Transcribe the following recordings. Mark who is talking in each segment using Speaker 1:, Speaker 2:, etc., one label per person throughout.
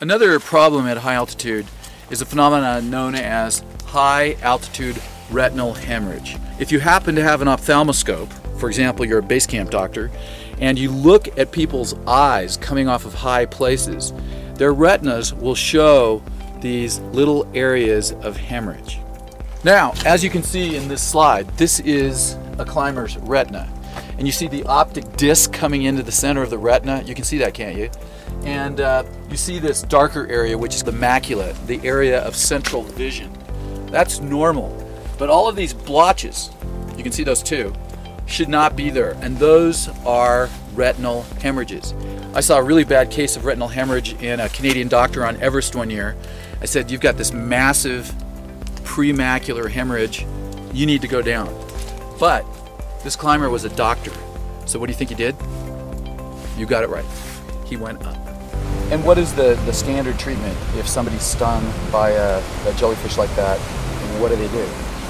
Speaker 1: Another problem at high altitude is a phenomenon known as high altitude retinal hemorrhage. If you happen to have an ophthalmoscope, for example, you're a base camp doctor, and you look at people's eyes coming off of high places, their retinas will show these little areas of hemorrhage. Now, as you can see in this slide, this is a climber's retina. And you see the optic disc coming into the center of the retina. You can see that, can't you? And uh, you see this darker area, which is the macula, the area of central vision. That's normal. But all of these blotches, you can see those too, should not be there. And those are retinal hemorrhages. I saw a really bad case of retinal hemorrhage in a Canadian doctor on Everest one year. I said, You've got this massive premacular hemorrhage. You need to go down. But this climber was a doctor. So what do you think he did? You got it right. He went up. And what is the, the standard treatment if somebody's stung by a, a jellyfish like that? What do they do?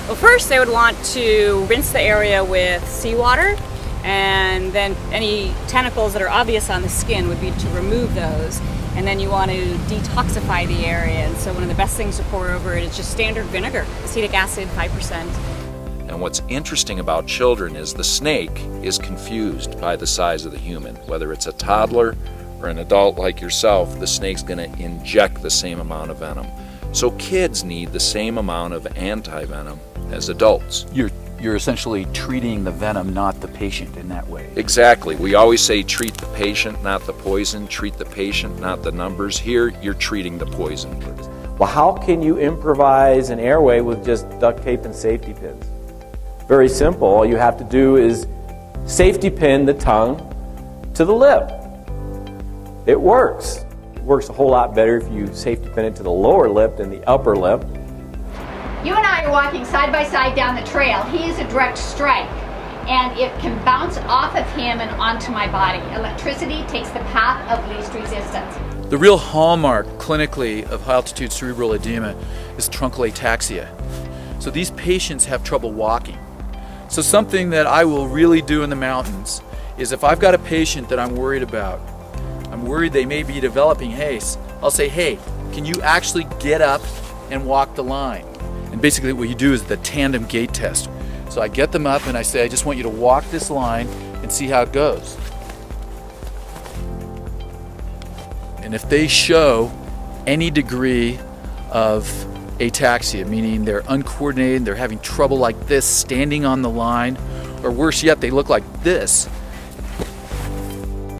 Speaker 2: Well, first they would want to rinse the area with seawater and then any tentacles that are obvious on the skin would be to remove those and then you want to detoxify the area and so one of the best things to pour over it is just standard vinegar acetic acid 5%
Speaker 3: and what's interesting about children is the snake is confused by the size of the human whether it's a toddler or an adult like yourself the snake's going to inject the same amount of venom so kids need the same amount of anti-venom as adults
Speaker 1: you're you're essentially treating the venom, not the patient in that way.
Speaker 3: Exactly. We always say treat the patient, not the poison. Treat the patient, not the numbers. Here, you're treating the poison.
Speaker 4: Well, how can you improvise an airway with just duct tape and safety pins? Very simple. All you have to do is safety pin the tongue to the lip. It works. It works a whole lot better if you safety pin it to the lower lip than the upper lip.
Speaker 5: You and I are walking side by side down the trail. He is a direct strike, and it can bounce off of him and onto my body. Electricity takes the path of least resistance.
Speaker 1: The real hallmark clinically of high altitude cerebral edema is truncal ataxia. So these patients have trouble walking. So something that I will really do in the mountains is if I've got a patient that I'm worried about, I'm worried they may be developing HACE, I'll say, hey, can you actually get up and walk the line? And basically what you do is the tandem gait test. So I get them up and I say, I just want you to walk this line and see how it goes. And if they show any degree of ataxia, meaning they're uncoordinated, they're having trouble like this, standing on the line, or worse yet, they look like this,